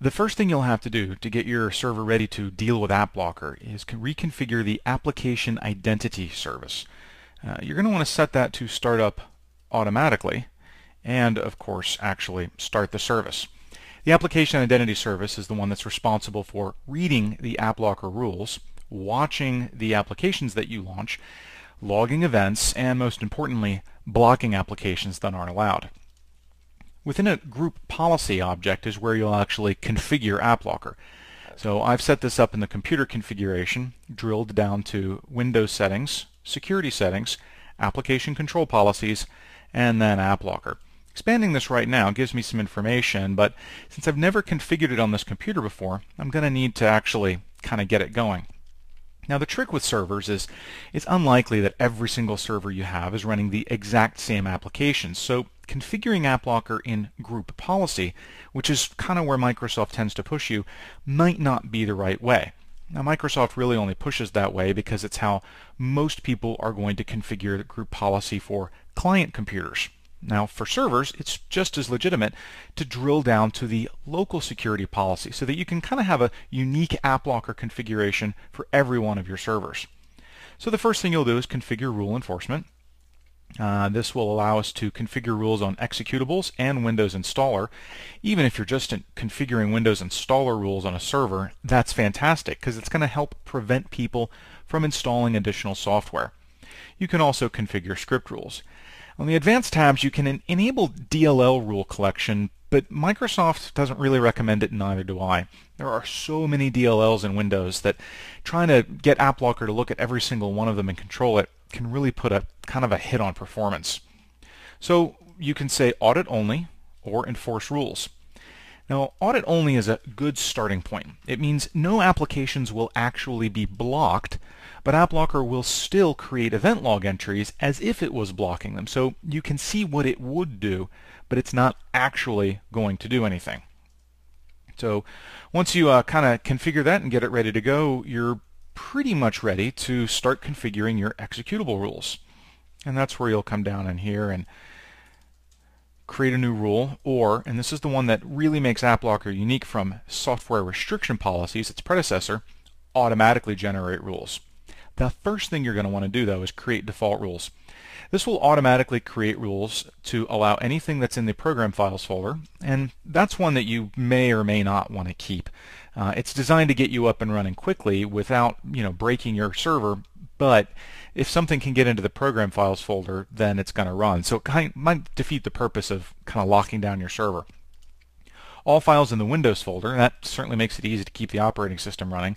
The first thing you'll have to do to get your server ready to deal with AppLocker is reconfigure the application identity service. Uh, you're going to want to set that to start up automatically and of course actually start the service. The application identity service is the one that's responsible for reading the AppLocker rules, watching the applications that you launch, logging events, and most importantly, blocking applications that aren't allowed. Within a group policy object is where you'll actually configure AppLocker. So I've set this up in the computer configuration, drilled down to Windows settings, security settings, application control policies, and then AppLocker. Expanding this right now gives me some information, but since I've never configured it on this computer before, I'm going to need to actually kind of get it going. Now the trick with servers is it's unlikely that every single server you have is running the exact same application. So configuring AppLocker in group policy, which is kind of where Microsoft tends to push you, might not be the right way. Now Microsoft really only pushes that way because it's how most people are going to configure the group policy for client computers. Now for servers, it's just as legitimate to drill down to the local security policy so that you can kind of have a unique AppLocker configuration for every one of your servers. So the first thing you'll do is configure rule enforcement. Uh, this will allow us to configure rules on executables and Windows Installer. Even if you're just configuring Windows Installer rules on a server, that's fantastic because it's going to help prevent people from installing additional software. You can also configure script rules. On the advanced tabs, you can enable DLL rule collection, but Microsoft doesn't really recommend it, neither do I. There are so many DLLs in Windows that trying to get AppLocker to look at every single one of them and control it can really put a kind of a hit on performance. So you can say audit only or enforce rules. Now, audit only is a good starting point. It means no applications will actually be blocked, but AppLocker will still create event log entries as if it was blocking them. So you can see what it would do, but it's not actually going to do anything. So once you uh, kind of configure that and get it ready to go, you're pretty much ready to start configuring your executable rules. And that's where you'll come down in here and create a new rule, or, and this is the one that really makes AppLocker unique from software restriction policies, its predecessor, automatically generate rules. The first thing you're going to want to do, though, is create default rules. This will automatically create rules to allow anything that's in the program files folder, and that's one that you may or may not want to keep. Uh, it's designed to get you up and running quickly without, you know, breaking your server, but if something can get into the program files folder, then it's going to run. So it kind of might defeat the purpose of kind of locking down your server. All files in the Windows folder, that certainly makes it easy to keep the operating system running.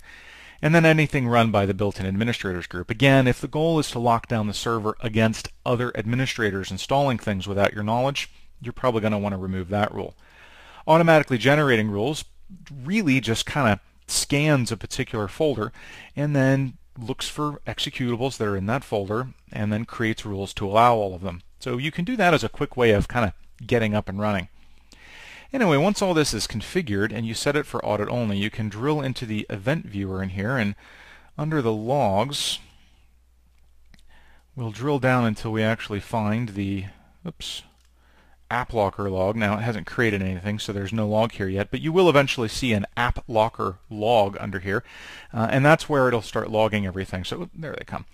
And then anything run by the built-in administrators group. Again, if the goal is to lock down the server against other administrators installing things without your knowledge, you're probably going to want to remove that rule. Automatically generating rules really just kind of scans a particular folder and then looks for executables that are in that folder and then creates rules to allow all of them. So you can do that as a quick way of kind of getting up and running. Anyway, once all this is configured and you set it for audit only, you can drill into the event viewer in here and under the logs, we'll drill down until we actually find the, oops, AppLocker log. Now it hasn't created anything, so there's no log here yet, but you will eventually see an AppLocker log under here, uh, and that's where it'll start logging everything. So there they come.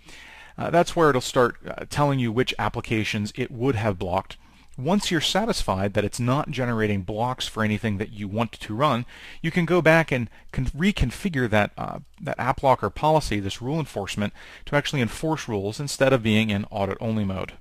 Uh, that's where it'll start uh, telling you which applications it would have blocked. Once you're satisfied that it's not generating blocks for anything that you want to run, you can go back and reconfigure that, uh, that AppLocker policy, this rule enforcement, to actually enforce rules instead of being in audit-only mode.